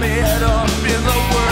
me head up in the world.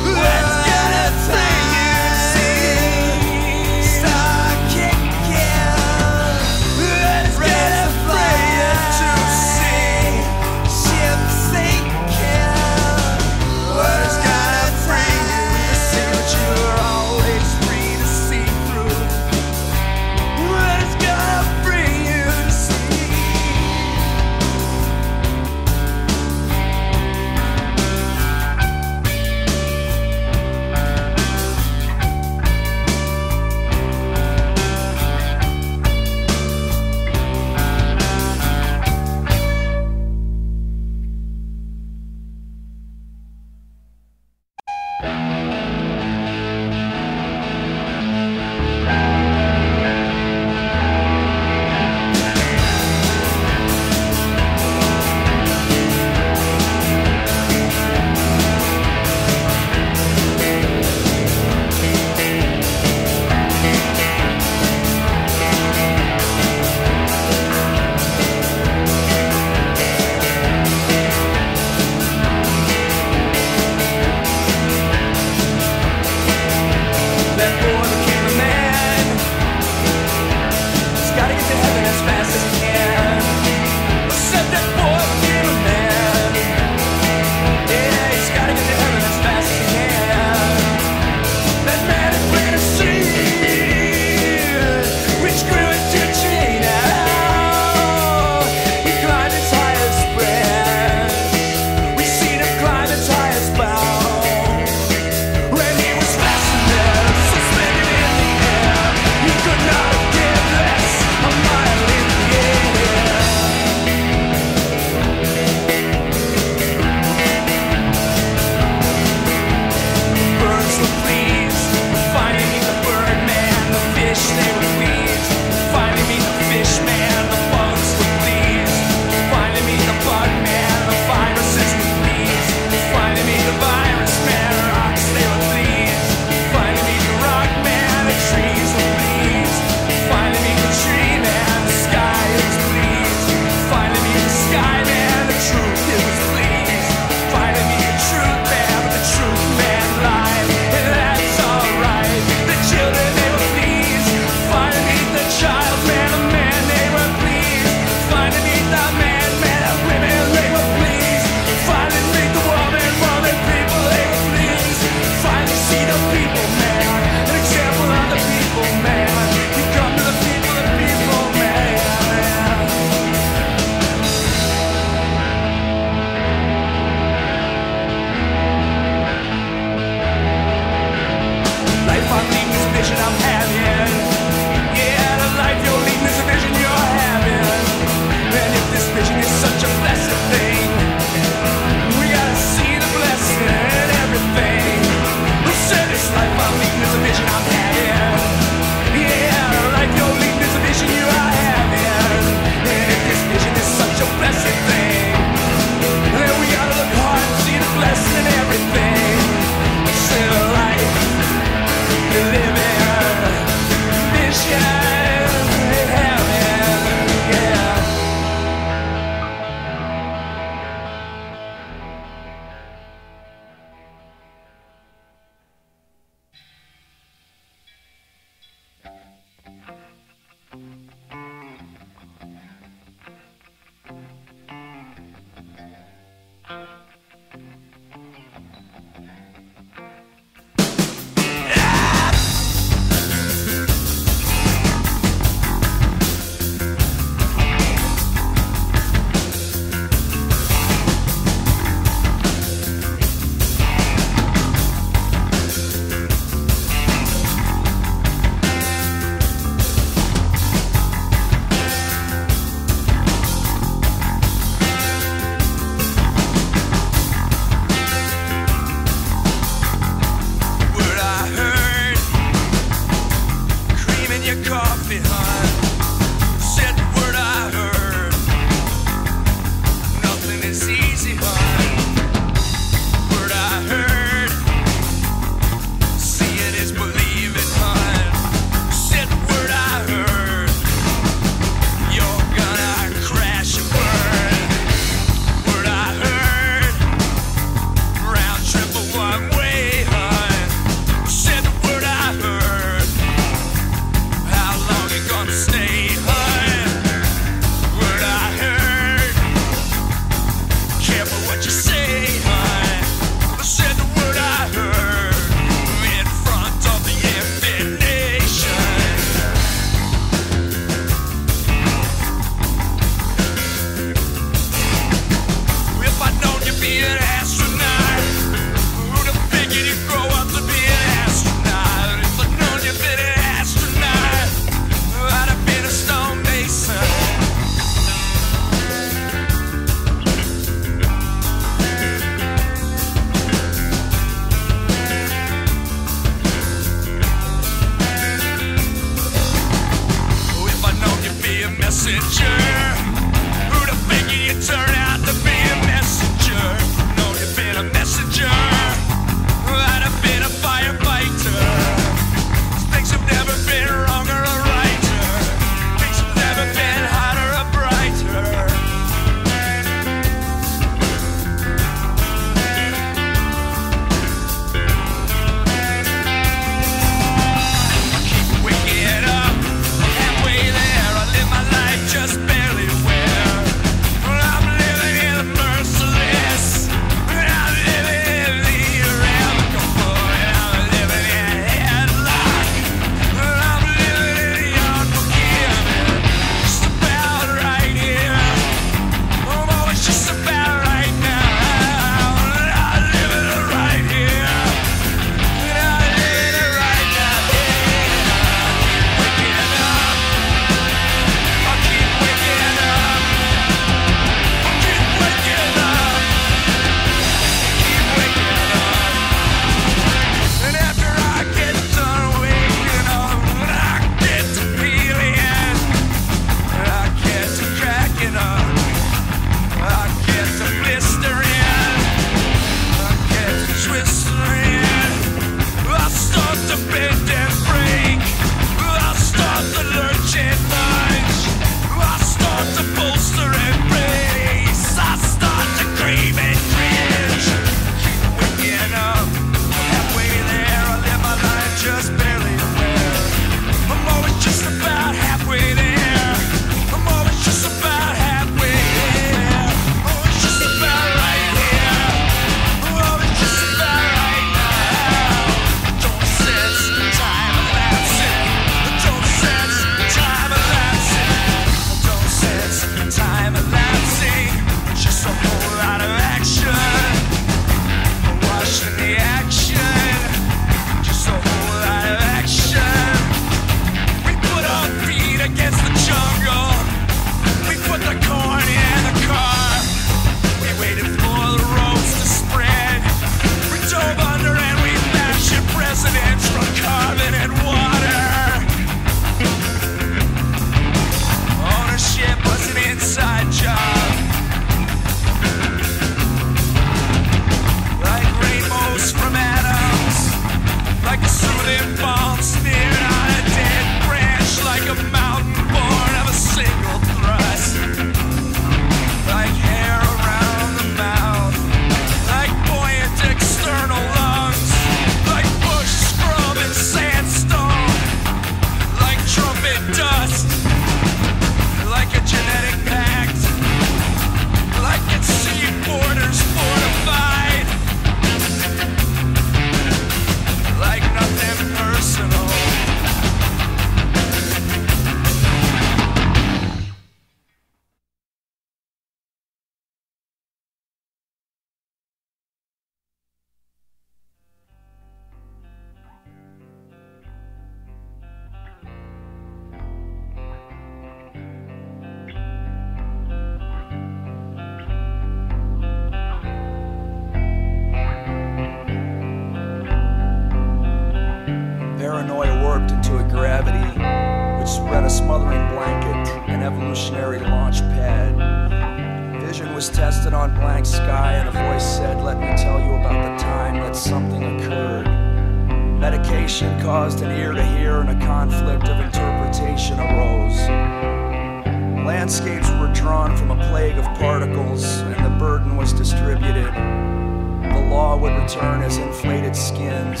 Would return as inflated skins,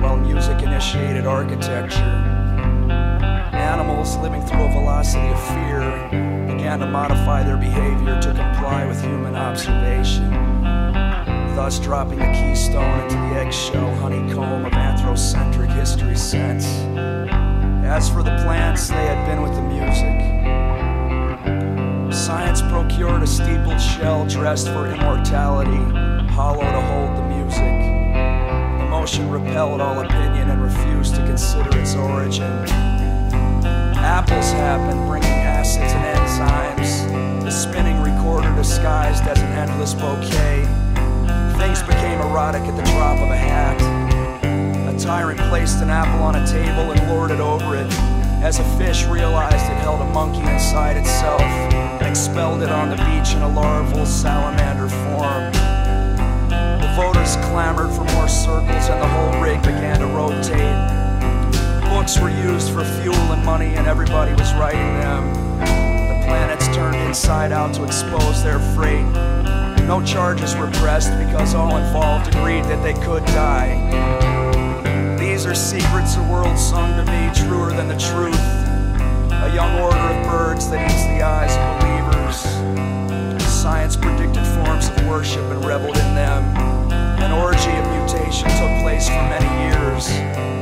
while music initiated architecture. Animals living through a velocity of fear began to modify their behavior to comply with human observation, thus dropping the keystone into the eggshell honeycomb of anthrocentric history sense. As for the plants, they had been with the music. Science procured a steepled shell dressed for immortality, hollow to hold the music. Emotion repelled all opinion and refused to consider its origin. Apples happened, bringing acids and enzymes. The spinning recorder disguised as an endless bouquet. Things became erotic at the drop of a hat. A tyrant placed an apple on a table and lorded over it, as a fish realized it held a monkey inside itself and expelled it on the beach in a larval salamander form. The voters clamored for more circles and the whole rig began to rotate. Books were used for fuel and money and everybody was writing them. The planets turned inside out to expose their freight. No charges were pressed because all involved agreed that they could die. These are secrets a world sung to me, truer than the truth. A young order of birds that eats the eyes of believers. Science predicted forms of worship and reveled in them. An orgy of mutation took place for many years.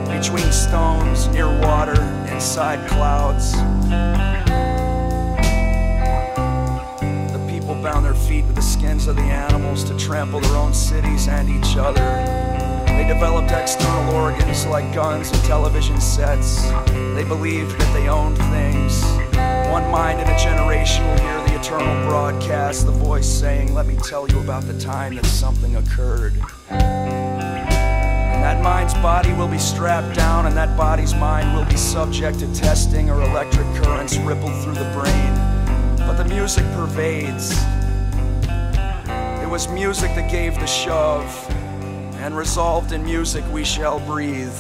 Between stones, near water, inside clouds. The people bound their feet with the skins of the animals to trample their own cities and each other. They developed external organs like guns and television sets. They believed that they owned things. One mind in a generation will hear the eternal broadcast, the voice saying, Let me tell you about the time that something occurred. And that mind's body will be strapped down, and that body's mind will be subject to testing or electric currents rippled through the brain. But the music pervades. It was music that gave the shove and resolved in music we shall breathe.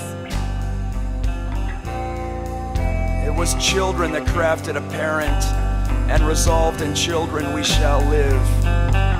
It was children that crafted a parent, and resolved in children we shall live.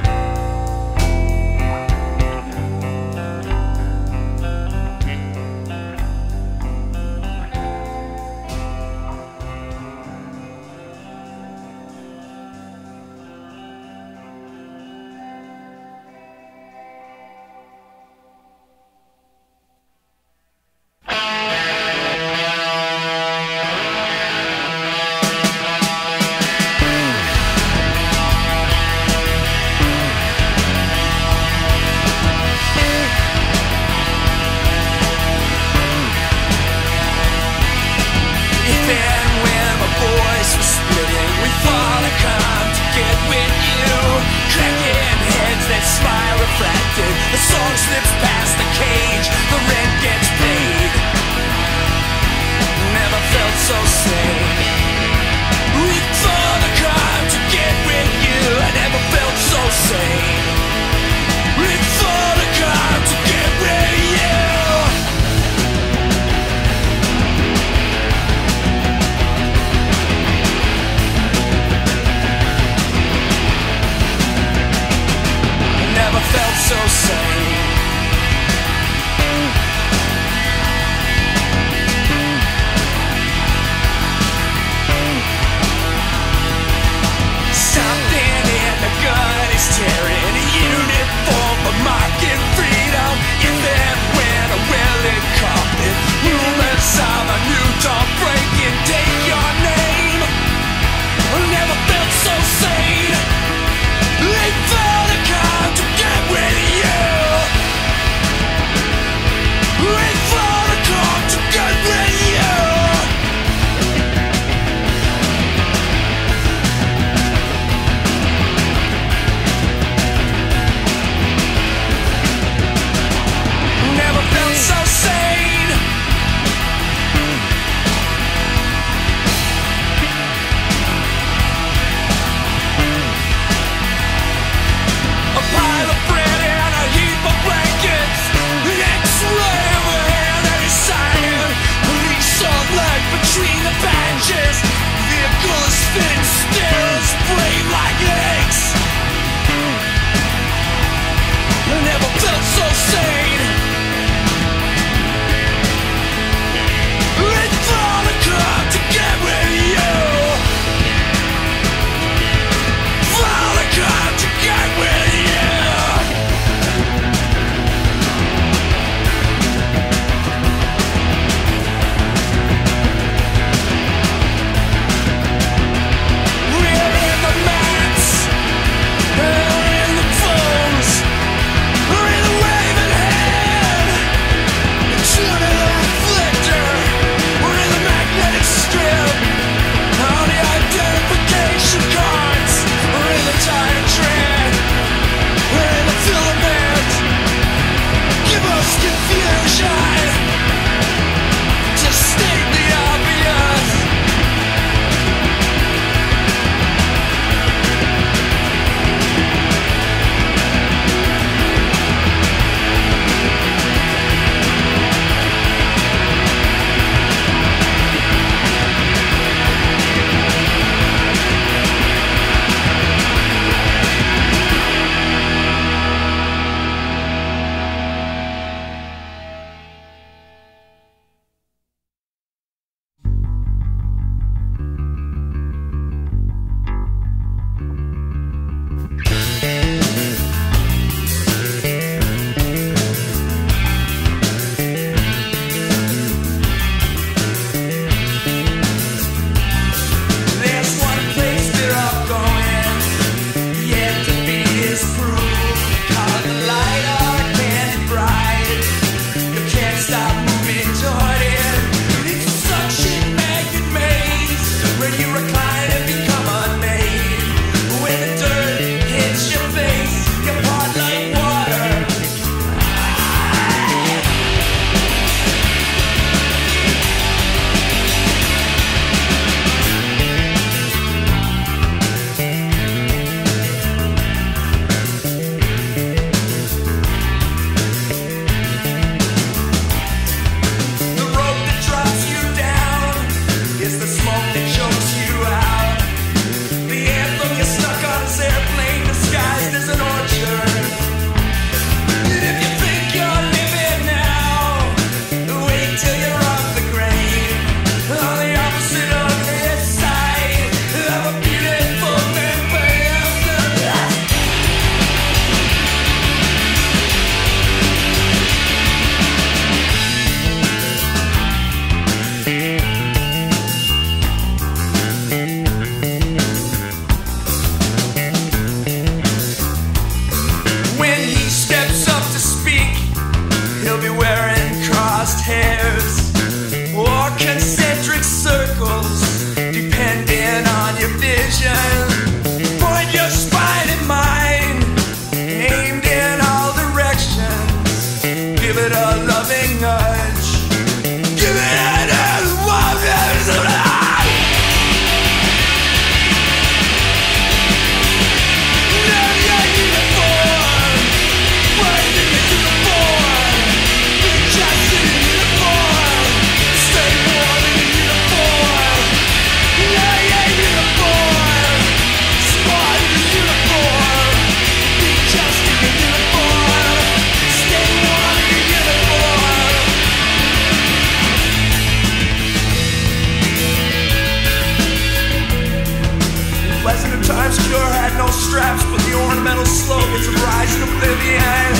Had no straps but the ornamental slogans of rising oblivion.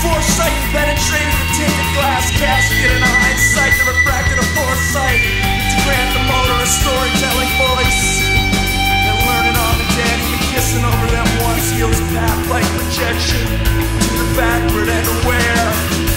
Foresight penetrated the tinted glass casket in a hindsight that refracted a foresight to grant the motor a storytelling voice. And learning on the dead, even kissing over them once heals path like projection to the backward and aware.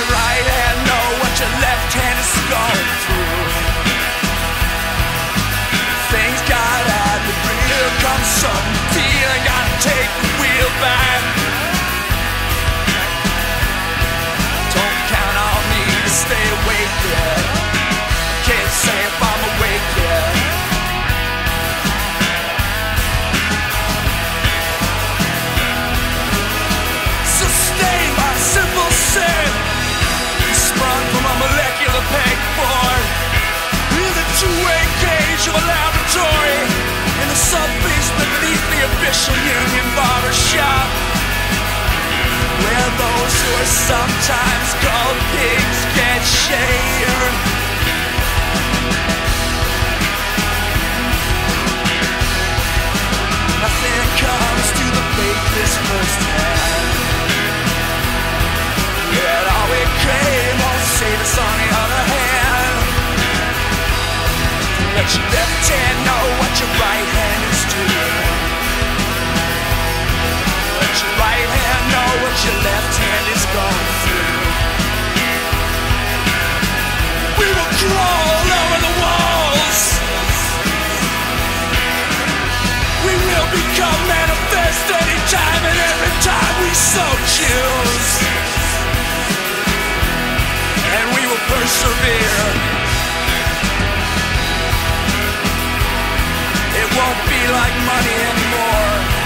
Your right hand know what your left hand is going through. Some feeling, take two-way cage of a laboratory in the sub-basement beneath the official union barber shop. Where those who are sometimes called pigs get shaved. Nothing comes to the faithless firsthand. Yet all we crave won't save us on the other Let your left hand know what your right hand is doing. Let your right hand know what your left hand is going through. We will crawl over the walls. We will become manifest and every time we so choose. And we will persevere. Won't be like money anymore.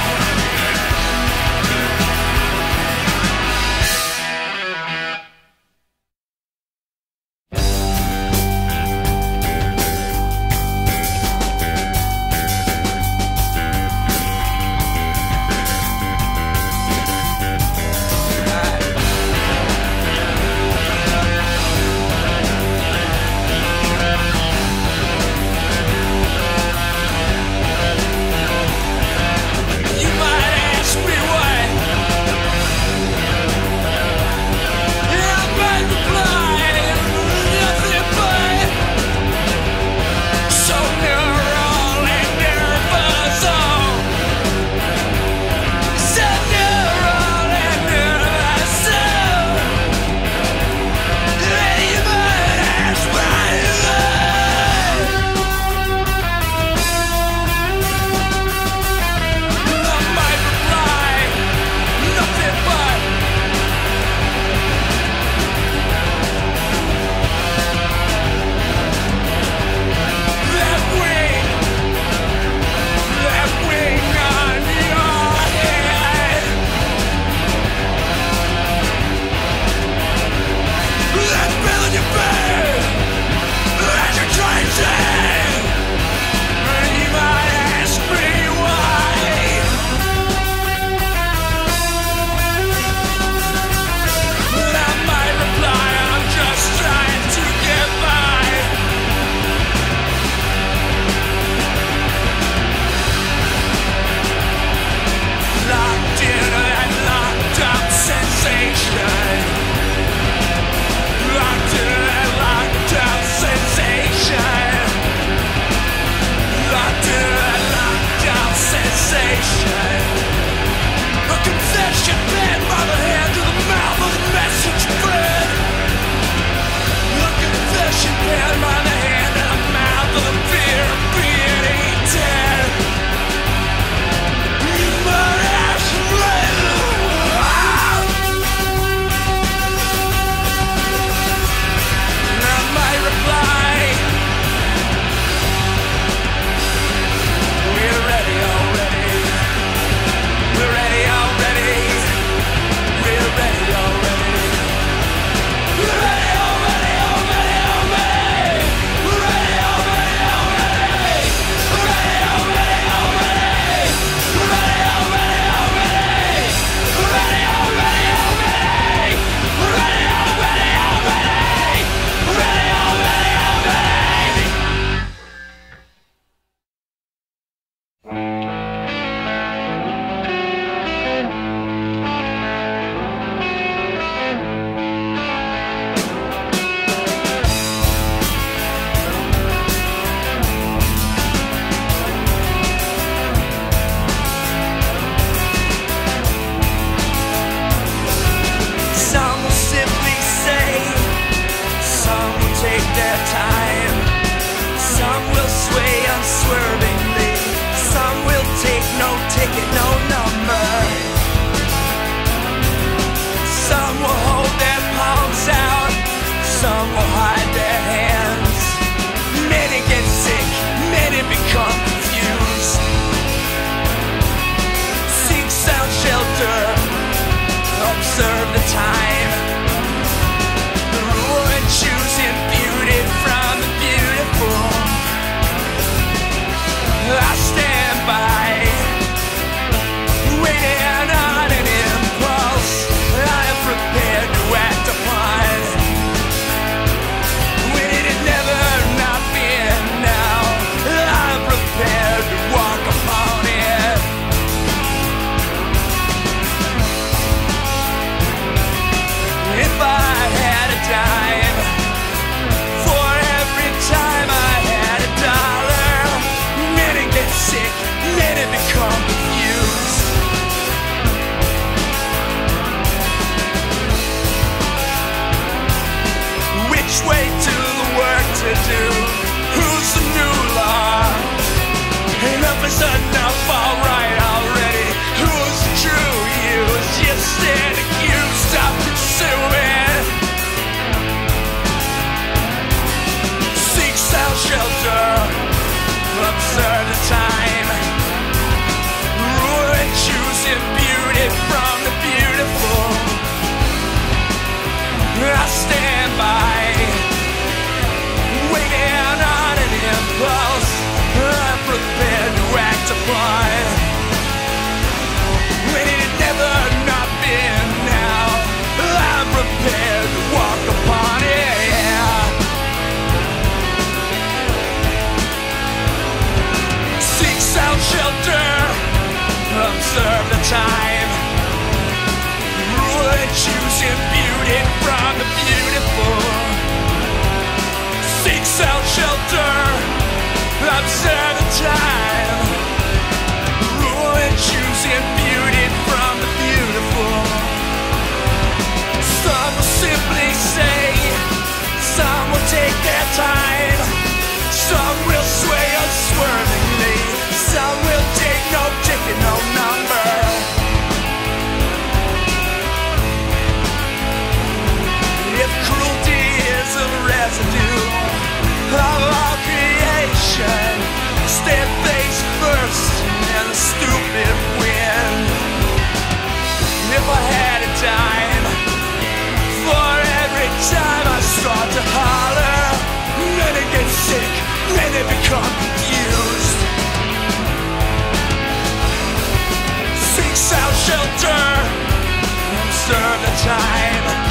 Some will sway us some will take no ticket, no number. If cruelty is a residue of creation, first stupid. If I had a dime for every time I start to holler they become used. Shelter Serve the time.